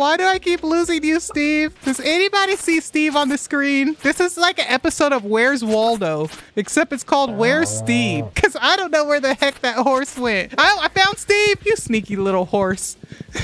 Why do I keep losing you, Steve? Does anybody see Steve on the screen? This is like an episode of Where's Waldo, except it's called Where's Steve? Oh. Because I don't know where the heck that horse went. I, I found Steve, you sneaky little horse.